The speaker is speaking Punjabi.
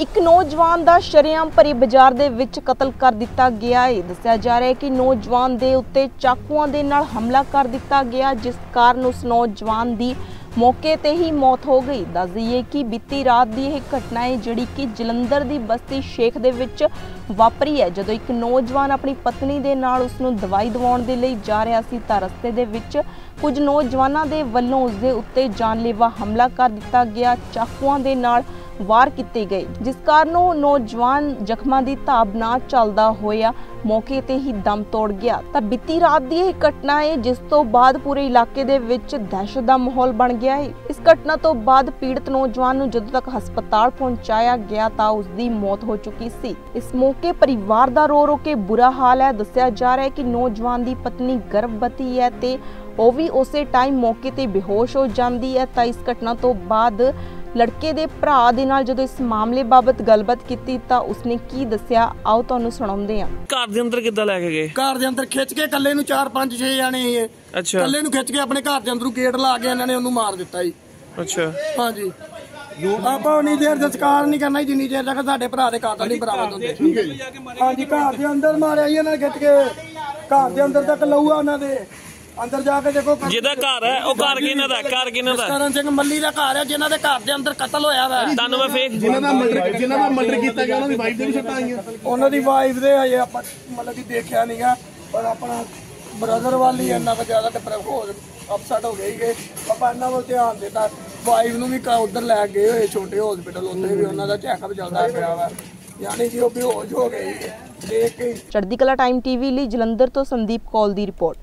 ਇੱਕ ਨੌਜਵਾਨ ਦਾ ਸ਼ਰੇਆਮ ਭਰੀ ਬਾਜ਼ਾਰ ਦੇ ਵਿੱਚ ਕਤਲ ਕਰ ਦਿੱਤਾ ਗਿਆ ਹੈ ਦੱਸਿਆ ਜਾ ਰਿਹਾ ਹੈ ਕਿ ਨੌਜਵਾਨ ਦੇ ਉੱਤੇ ਚਾਕੂਆਂ ਦੇ ਨਾਲ ਹਮਲਾ ਕਰ ਦਿੱਤਾ ਗਿਆ, ਜਿਸ ਕਾਰਨ ਉਸ ਨੌਜਵਾਨ ਦੀ ਮੌਕੇ ਤੇ ਹੀ ਮੌਤ ਹੋ ਗਈ। ਦੱਸ ਦਈਏ ਕਿ ਬੀਤੀ ਰਾਤ ਦੀ ਇਹ ਘਟਨਾ ਹੈ ਜਿਹੜੀ ਕਿ ਜਲੰਧਰ ਦੀ ਬਸਤੀ ਸ਼ੇਖ ਦੇ ਵਿੱਚ ਵਾਪਰੀ ਹੈ। ਜਦੋਂ ਇੱਕ ਨੌਜਵਾਨ ਆਪਣੀ ਪਤਨੀ ਦੇ ਨਾਲ ਉਸ ਨੂੰ ਦਵਾਈ ਦਿਵਾਉਣ ਦੇ ਲਈ ਜਾ ਰਿਹਾ ਸੀ, ਤਾਂ ਰਸਤੇ ਦੇ ਵਿੱਚ ਕੁਝ ਨੌਜਵਾਨਾਂ ਦੇ ਵੱਲੋਂ ਉਸ ਦੇ ਉੱਤੇ ਜਾਨਲੇਵਾ ਹਮਲਾ ਕਰ ਦਿੱਤਾ ਗਿਆ। ਚਾਕੂਆਂ ਦੇ ਨਾਲ ਵਾਰ ਕੀਤੀ ਗਈ, ਜਿਸ ਕਾਰਨ ਉਹ ਨੌਜਵਾਨ ਜ਼ਖਮਾਂ ਦੀ ਧਾਬ ਨਾ ਚੱਲਦਾ ਹੋਇਆ ਮੌਕੇ ਤੇ ਹੀ ਦਮ ਤੋੜ ਗਿਆ। ਤਾਂ ਬੀਤੀ ਰਾਤ ਦੀ ਇਹ ਘਟਨਾ ਹੈ, ਜਿਸ ਤੋਂ ਬਾਅਦ ਪੂਰੇ ਇਲਾਕੇ ਦੇ ਵਿੱਚ ਦਹਿਸ਼ਤ ਦਾ ਮਾਹੌਲ ਬਣ ਗਿਆ ਹੈ। ਇਸ ਘਟਨਾ ਤੋਂ ਬਾਅਦ ਪੀੜਤ ਨੌਜਵਾਨ ਨੂੰ ਜਦੋਂ ਤੱਕ ਹਸਪਤਾਲ ਪਹੁੰਚਾਇਆ ਗਿਆ, ਤਾਂ ਉਸ ਦੀ ਮੌਤ ਹੋ ਚੁੱਕੀ ਸੀ। ਇਸ ਮੌਕੇ ਪਰਿਵਾਰ ਦਾ ਰੋ ਰੋ ਕੇ ਬੁਰਾ ਹਾਲ ਹੈ। ਦੱਸਿਆ ਜਾ ਰਿਹਾ ਹੈ ਕਿ ਨੌਜਵਾਨ ਦੀ ਪਤਨੀ ਗਰਭਵਤੀ ਹੈ ਤੇ ਉਹ ਵੀ ਉਸੇ ਟਾਈਮ ਮੌਕੇ ਤੇ ਬੇਹੋਸ਼ ਹੋ ਜਾਂਦੀ ਹੈ। ਤਾਂ ਇਸ ਘਟਨਾ ਤੋਂ ਬਾਅਦ ਲੜਕੇ ਦੇ ਭਰਾ ਦੇ ਨਾਲ ਜਦੋਂ ਇਸ ਮਾਮਲੇ ਬਾਬਤ ਗੱਲਬਾਤ ਕੀਤੀ ਤਾਂ ਉਸਨੇ ਕੀ ਦੱਸਿਆ? ਆਓ ਤੁਹਾਨੂੰ ਸੁਣਾਉਂਦੇ ਹਾਂ। ਘਰ ਦੇ ਅੰਦਰ ਕਿੱਦਾਂ ਲੈ ਕੇ ਗਏ? ਘਰ ਦੇ ਅੰਦਰ ਖਿੱਚ ਕੇ ਕੱਲੇ ਨੂੰ 4 5 6 ਜਾਣੇ ਸੀ ਇਹ। ਅੱਛਾ। ਕੱਲੇ ਨੂੰ ਖਿੱਚ ਕੇ ਆਪਣੇ ਘਰ ਦੇ ਅੰਦਰੋਂ ਗੇਟ ਲਾ ਕੇ ਇਹਨਾਂ ਨੇ ਉਹਨੂੰ ਮਾਰ ਦਿੱਤਾ ਜੀ। ਅੱਛਾ। ਹਾਂਜੀ। ਆਪਾਂ ਉਨੀ ਦੇਰ ਦਸਕਾਰ ਨਹੀਂ ਕਰਨਾ ਜੀ, ਜਿੰਨੀ ਦੇਰ ਤੱਕ ਸਾਡੇ ਭਰਾ ਦੇ ਕਾਤਲ ਨਹੀਂ ਬਰਾਮਦ ਹੁੰਦੇ। ਹਾਂਜੀ ਘਰ ਦੇ ਅੰਦਰ ਮਾਰਿਆ ਜੀ ਇਹਨਾਂ ਨੇ ਖਿੱਚ ਕੇ। ਘਰ ਦੇ ਅੰਦਰ ਤੱਕ ਲਊਆ ਉਹਨਾਂ ਦੇ। ਅੰਦਰ ਜਾ ਕੇ ਦੇਖੋ ਜਿਹਦਾ ਘਰ ਹੈ ਉਹ ਘਰ ਕਿਹਨਾਂ ਦਾ ਘਰ ਕਿਹਨਾਂ ਦਾ ਕਰਨ ਸਿੰਘ ਮੱਲੀ ਦਾ ਘਰ ਹੈ ਜਿਨ੍ਹਾਂ ਦੇ ਘਰ ਦੇ ਅੰਦਰ ਕਤਲ ਹੋਇਆ ਵਾ। ਤੁਹਾਨੂੰ ਮੈਂ ਫੇਕ ਜਿਨ੍ਹਾਂ ਦਾ ਮਰਡਰ ਜਿਨ੍ਹਾਂ ਦਾ ਮਰਡਰ ਕੀਤਾ ਗਿਆ ਉਹਨਾਂ ਦੀ ਵਾਈਫ ਦੇ ਵੀ ਸੱਟਾਂ ਆਈਆਂ। ਉਹਨਾਂ ਦੀ ਵਾਈਫ ਦੇ ਹਜੇ ਆਪਾਂ ਮਤਲਬ ਕਿ ਦੇਖਿਆ ਨਹੀਂਗਾ ਪਰ ਆਪਣਾ ਬ੍ਰਦਰ ਵਾਲੀ ਇੰਨਾ ਕੁ ਜ਼ਿਆਦਾ ਤੇ ਹੋ ਅਪਸੈਟ ਹੋ ਗਈ ਕਿ ਆਪਾਂ ਇਹਨਾਂ ਵੱਲ ਧਿਆਨ ਦਿੱਤਾ। ਵਾਈਫ ਨੂੰ ਵੀ ਉਧਰ ਲੈ ਕੇ ਗਏ ਹੋਏ ਛੋਟੇ ਹਸਪੀਟਲ ਉੱਥੇ ਵੀ ਉਹਨਾਂ ਦਾ ਚੈੱਕਅਪ ਚੱਲਦਾ ਪਿਆ ਵਾ। ਯਾਨੀ ਕਿ ਉਹ ਬੇਹੋਸ਼ ਹੋ ਗਈ ਦੇਖ ਕੇ ਚੜ੍ਹਦੀ ਕਲਾ ਟਾਈਮ ਟੀਵੀ ਲਈ ਜਲੰਧਰ ਤੋਂ ਸੰਦੀਪ ਕੌਲ ਦੀ ਰਿਪੋਰਟ।